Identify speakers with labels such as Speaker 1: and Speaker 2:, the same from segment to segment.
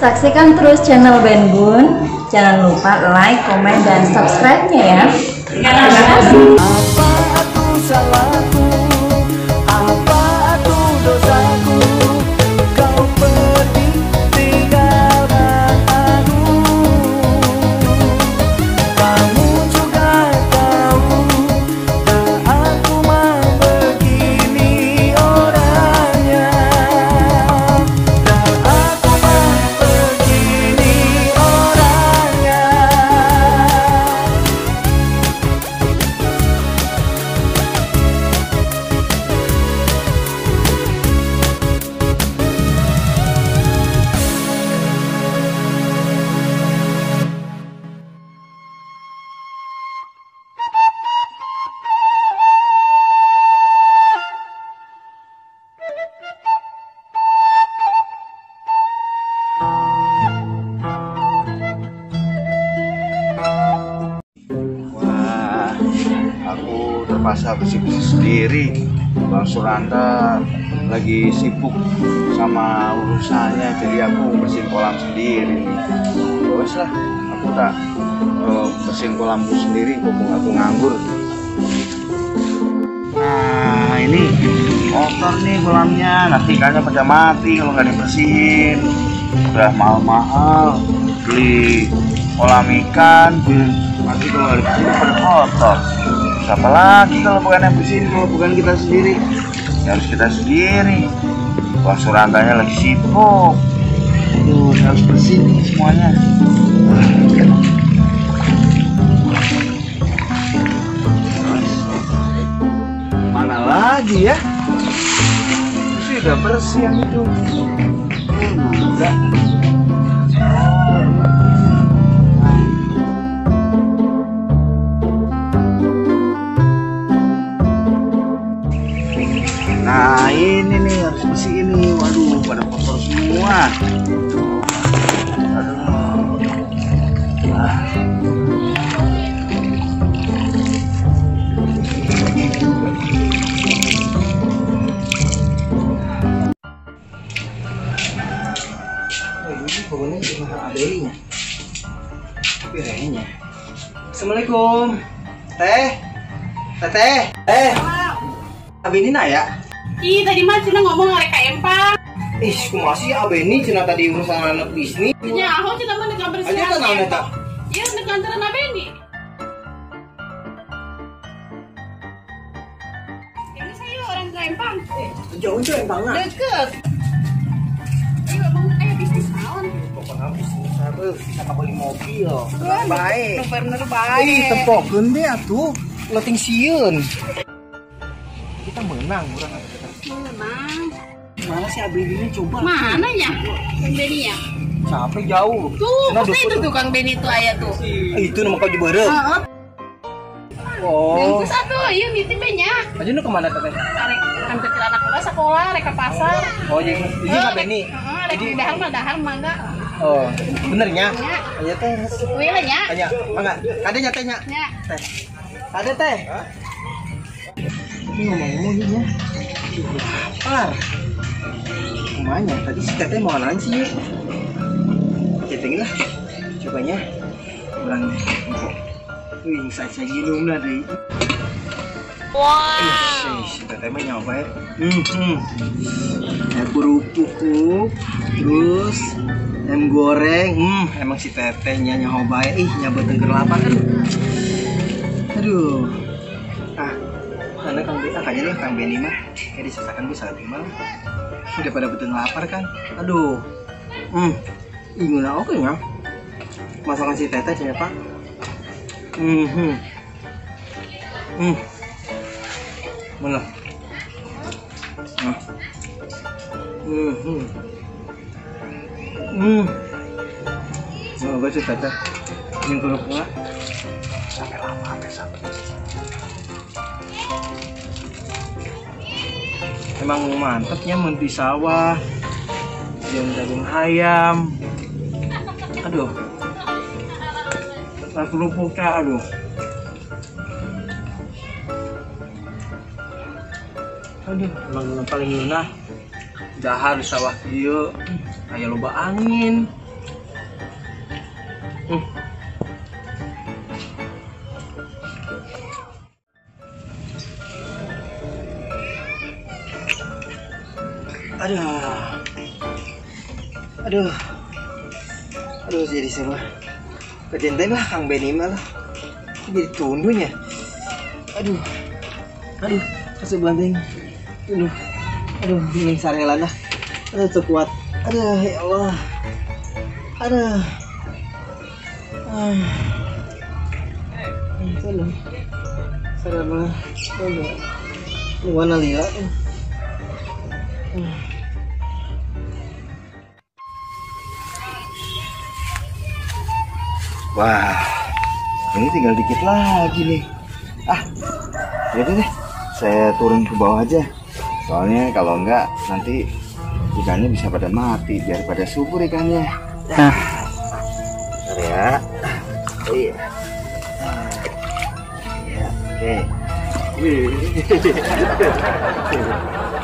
Speaker 1: Saksikan terus channel Ben Gun. Jangan lupa like, komen, dan subscribe-nya ya. Terima kasih.
Speaker 2: Apa aku salahku?
Speaker 3: Terpaksa bersih-bersih sendiri. Bang Suranda lagi sibuk sama urusannya, jadi aku bersihin kolam sendiri. Terus lah, aku tak eh, bersihin kolamku sendiri, mumpung aku nganggur. Nah, ini kotor nih kolamnya, nanti ikannya pada mati kalau nggak dibersihin. Udah mahal-mahal beli kolam ikan, nanti kalau dibersihin pada kotor. Siapa lagi kalau bukan yang bersihin, kalau bukan kita sendiri? Ya harus kita sendiri. Wah lagi sibuk. Aduh, ini harus bersih nih semuanya. Mana lagi ya? Sudah bersih yang itu. Enggak. Nah ini nih harus bersih ini. Waduh, pada kotor semua. Aduh. Ah.
Speaker 4: Ini cuma adanya. Pirenya. Assalamualaikum. Teh. Eh. Abeni na ya?
Speaker 5: Ih, tadi mah Cina ngomong ngarek ka empang.
Speaker 4: Ih, kumaha sih Abeni cina tadi urusan anak bisnis.
Speaker 5: Ya, aku Cina mah neuk
Speaker 4: Aja
Speaker 5: bersihan
Speaker 4: kan naon eta?
Speaker 5: Iya, neuk antaran abeni. Ini saya orang ke empang.
Speaker 4: Jauh tuh yang banget.
Speaker 5: Deket. Iya, emang eh bisnis naon?
Speaker 4: Pokoknya bisnis apa bisa kabeli mobil. Baik.
Speaker 5: Bener
Speaker 4: Ih,
Speaker 5: baik.
Speaker 4: tepokeun deh atuh. Leting sieun. Kita menang, orang
Speaker 5: Memang.
Speaker 4: Mana sih Abeni ini coba?
Speaker 5: Mana ya? Kang Beni ya?
Speaker 4: Sampai jauh.
Speaker 5: Tuh, pasti itu tuh Kang Beni tuh aya tuh.
Speaker 4: Eh, Itu nama kau jebere.
Speaker 5: Heeh.
Speaker 4: Oh.
Speaker 5: Bungkus atuh, ieu miti banyak.
Speaker 4: Aja nu ke mana teteh?
Speaker 5: Arek kan teu anak kelas sekolah, rek ka pasar.
Speaker 4: Oh, jadi ini nggak Beni.
Speaker 5: Heeh, rek di dahar mah dahar mangga.
Speaker 4: Oh, benernya?
Speaker 5: Ya.
Speaker 4: Ayo teh,
Speaker 5: Kuy lah nya.
Speaker 4: tanya, mangga, ada nyatanya,
Speaker 5: Ya.
Speaker 4: teh, ada teh. Ini ngomong-ngomong ini ya, lapar. Ke mana? Tadi si teteh mau nanya sih. Cetengin lah, cobanya. Kurang. Wih, saya saya minum lah deh. Wow. Si teteh mah nyoba ya. Hmm, hmm. Ya kerupuk, terus em goreng. Hmm, emang si tetehnya nyoba ya. Ih, nyabet tengger lapar kan. Aduh. Kayaknya nih Kang Beni mah kayak disesakan bisa gimana? Udah pada betul lapar kan? Aduh. Hmm. Ingin oke ya. Masakan si teteh ya, Pak. Hmm. Hmm. Hmm. Mana? Hmm. Hmm. Hmm. Hmm. Oh, gue sih teteh. Ini kerupuknya. Emang mantepnya di sawah yang daging ayam. Aduh. Nah kerupuknya aduh. Aduh emang paling enak. Dahar sawah dia kayak loba angin Aduh. Aduh. Aduh jadi siapa? Kejenten lah Kang Benny mah lah. Kok Jadi tundunya. Aduh. Aduh, kasih banting. Aduh. Aduh, ini sarela lah. Aduh, terkuat. Aduh, ya Allah. Aduh. Ah. Loh. Sarela. Aduh. Mana lihat?
Speaker 3: Wah, ini tinggal dikit lagi nih. Ah, yaudah deh, saya turun ke bawah aja. Soalnya kalau enggak nanti ikannya bisa pada mati biar pada subur ikannya. Nah, ya. Iya. Ya, oke. Wih.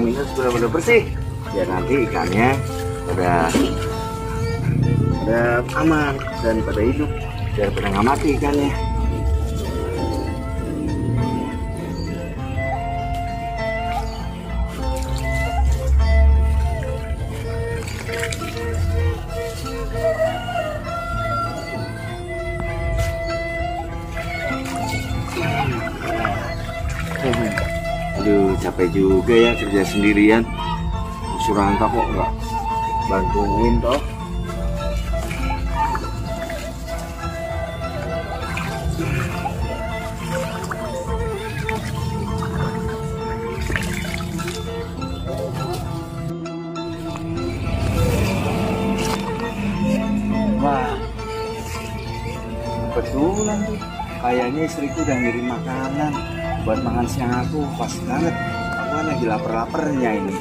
Speaker 3: Ini harus benar-benar bersih. Biar nanti ikannya pada pada aman dan pada hidup. Biar nggak mati ikannya. Capek juga ya kerja sendirian. Suranta kok nggak bantuin toh. Wah, kebetulan tuh. Kayaknya istriku udah ngirim makanan buat makan siang aku. Pas banget. Lagi lapar-laparnya ini.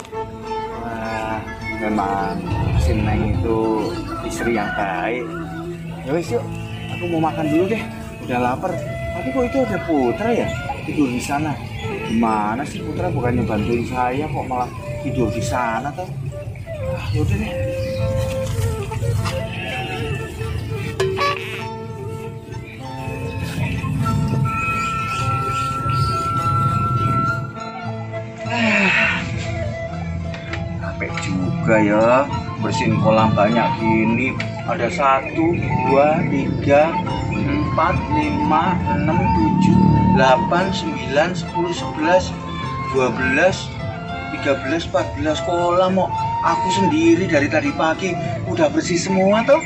Speaker 3: Wah, memang si Neng itu istri yang baik. Ya wes yuk, aku mau makan dulu deh. Udah lapar. Tapi kok itu ada Putra ya tidur di sana? Gimana sih Putra bukannya bantuin saya kok malah tidur di sana tuh? Ah, yaudah deh. Juga ya bersihin kolam banyak gini ada satu dua tiga empat lima enam tujuh delapan sembilan sepuluh sebelas dua belas tiga belas empat belas kolam kok aku sendiri dari tadi pagi udah bersih semua tuh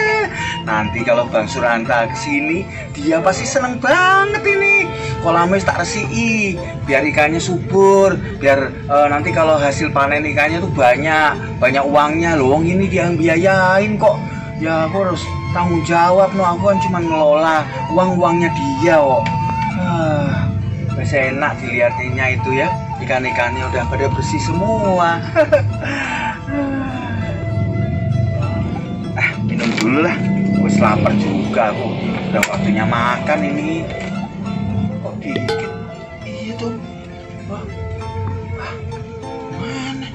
Speaker 3: nanti kalau Bang Suranta ke sini dia pasti seneng banget ini. Kolamnya tak resihi biar ikannya subur biar eh, nanti kalau hasil panen ikannya tuh banyak banyak uangnya loh. Ini dia yang biayain kok. Ya aku harus tanggung jawab no. Aku kan cuma ngelola uang uangnya dia kok. Ah, enak dilihatinnya itu ya ikan-ikannya udah pada bersih semua. Ah minum dulu lah. Wes lapar juga aku udah waktunya makan ini. Kok dikit? Iya tuh. Wah ah, mana?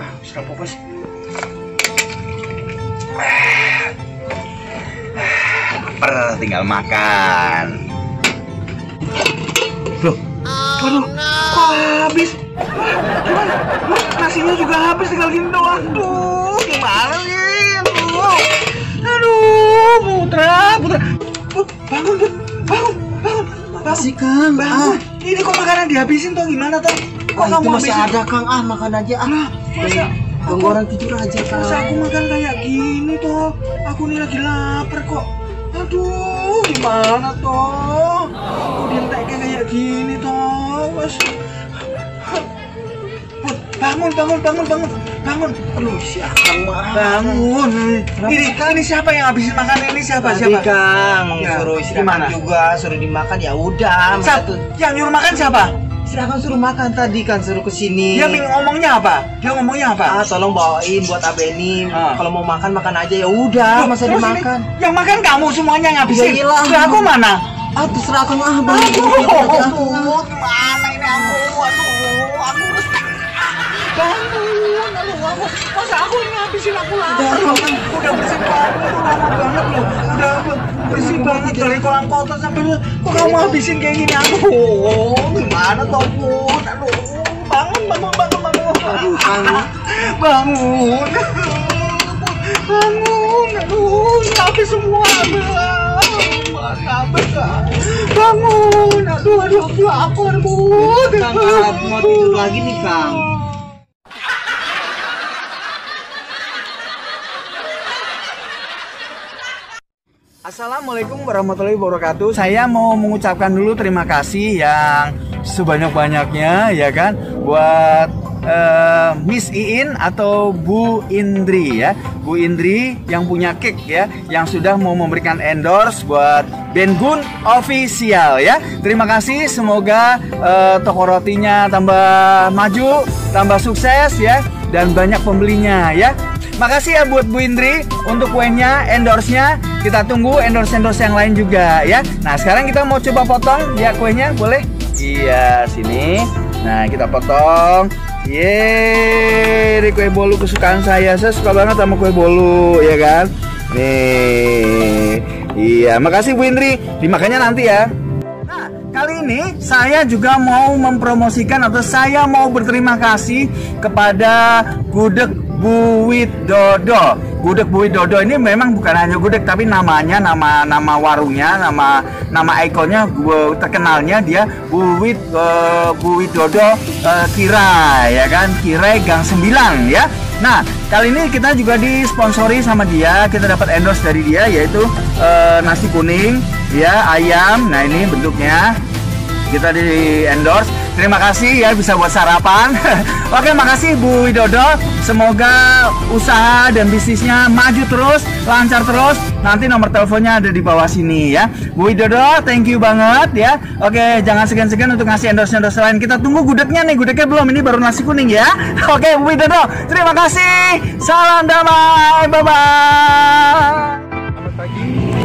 Speaker 3: Ah sudah sih Ah, ah, tinggal makan habis. Gimana? Nasinya juga habis tinggal gini doang. Tuh gimana nih aduh. Aduh putra putra. Oh, bangun Put. bangun bangun.
Speaker 4: Makasih Kang.
Speaker 3: bangun.
Speaker 4: Ah,
Speaker 3: ini kok makanan dihabisin tuh gimana tuh kok
Speaker 4: ah,
Speaker 3: kamu
Speaker 4: masih
Speaker 3: habisin?
Speaker 4: ada Kang. Ah, makan aja ah.
Speaker 3: Lah, masa
Speaker 4: Ganggu orang tidur aja Kang.
Speaker 3: masa aku makan kayak gini toh? Aku nih lagi lapar kok. Aduh gimana toh? Aku dienteknya kayak gini toh. Mas bangun, bangun, bangun, bangun, bangun.
Speaker 4: Aduh, si Akang mah.
Speaker 3: Bangun. Ini, ini siapa yang habisin makanan ini siapa?
Speaker 4: Tadi
Speaker 3: Siapa?
Speaker 4: Kang,
Speaker 3: Ya,
Speaker 4: suruh makan juga, suruh dimakan ya udah.
Speaker 3: Siapa?
Speaker 4: tuh
Speaker 3: Yang nyuruh makan siapa?
Speaker 4: Akang suruh makan tadi kan suruh ke
Speaker 3: sini. Dia ngomongnya apa? Dia ngomongnya apa?
Speaker 4: Ah, tolong bawain buat Abeni.
Speaker 3: Ah.
Speaker 4: Kalau mau makan makan aja ya udah, masa dimakan.
Speaker 3: ini yang makan kamu semuanya yang habisin.
Speaker 4: Ya iyalah.
Speaker 3: Lah, aku mana?
Speaker 4: Ah, terserah Akang ah, bang.
Speaker 3: Aduh, gimana ini aku? Aduh, aku harus bangun. Aduh, aku masa aku ini habisin aku lagi. Udah bersih banget, banget loh. Udah bersih banget dari kolam kotor sampai kok kamu habisin kayak gini? Aduh, gimana toh? Aduh, bangun, bangun, bangun, bangun.
Speaker 4: Kang.
Speaker 3: Bangun. Bangun, aduh, ini habis semua. Kabel, bangun, aduh, aduh, aku lapar, Bun.
Speaker 4: Kang, ah, mau tidur lagi nih, Kang.
Speaker 3: Assalamualaikum warahmatullahi wabarakatuh. Saya mau mengucapkan dulu terima kasih yang sebanyak-banyaknya ya kan buat eh, Miss Iin atau Bu Indri ya. Bu Indri yang punya cake ya yang sudah mau memberikan endorse buat Bengun official ya. Terima kasih semoga eh, toko rotinya tambah maju, tambah sukses ya dan banyak pembelinya ya. Makasih ya buat Bu Indri untuk kuenya, endorse-nya. Kita tunggu endorse-endorse yang lain juga ya. Nah, sekarang kita mau coba potong ya kuenya, boleh? Iya, sini. Nah, kita potong. Yeay, ini kue bolu kesukaan saya. Saya suka banget sama kue bolu, ya kan? Nih. Iya, makasih Bu Indri. Dimakannya nanti ya. Nah, kali ini saya juga mau mempromosikan atau saya mau berterima kasih kepada Gudeg Bu Widodo. Gudeg Bu Widodo ini memang bukan hanya gudeg tapi namanya nama nama warungnya, nama nama ikonnya terkenalnya dia Bu Wid eh, Bu Widodo eh, Kirai ya kan? Kirai Gang 9 ya. Nah, kali ini kita juga disponsori sama dia, kita dapat endorse dari dia yaitu eh, nasi kuning ya, ayam. Nah, ini bentuknya kita di endorse. Terima kasih ya bisa buat sarapan. Oke, makasih Bu Widodo. Semoga usaha dan bisnisnya maju terus, lancar terus. Nanti nomor teleponnya ada di bawah sini ya. Bu Widodo, thank you banget ya. Oke, jangan segan-segan untuk ngasih endorse-endorse lain. Kita tunggu gudegnya nih, gudegnya belum. Ini baru nasi kuning ya. Oke, Bu Widodo, terima kasih. Salam damai. Bye-bye.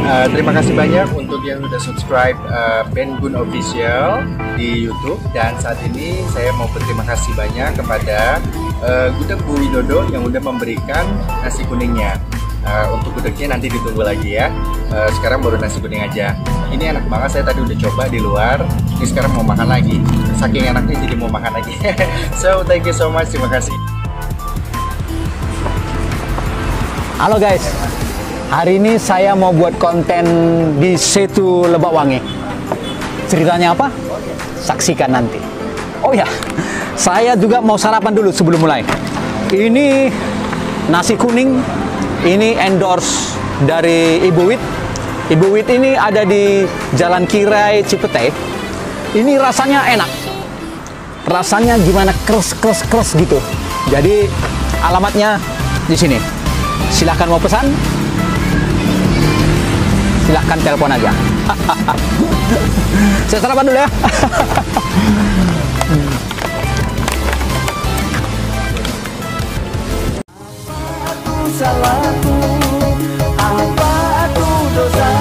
Speaker 6: Eh, terima kasih banyak untuk yang sudah subscribe eh, Ben Gun Official di YouTube dan saat ini saya mau berterima kasih banyak kepada eh, Gudeg Bu Widodo yang udah memberikan nasi kuningnya. Eh, untuk gudegnya nanti ditunggu lagi ya. Eh, sekarang baru nasi kuning aja. Ini enak banget saya tadi udah coba di luar. Ini sekarang mau makan lagi. Saking enaknya jadi mau makan lagi. so thank you so much. Terima kasih.
Speaker 7: Halo guys, hari ini saya mau buat konten di Setu Lebak Wangi. Ceritanya apa? Saksikan nanti. Oh ya, saya juga mau sarapan dulu sebelum mulai. Ini nasi kuning, ini endorse dari Ibu Wit. Ibu Wit ini ada di Jalan Kirai Cipete. Ini rasanya enak. Rasanya gimana kres kres kres gitu. Jadi alamatnya di sini silahkan mau pesan? Silahkan telepon aja. Saya sarapan dulu ya.
Speaker 2: Salahku? Apa aku dosa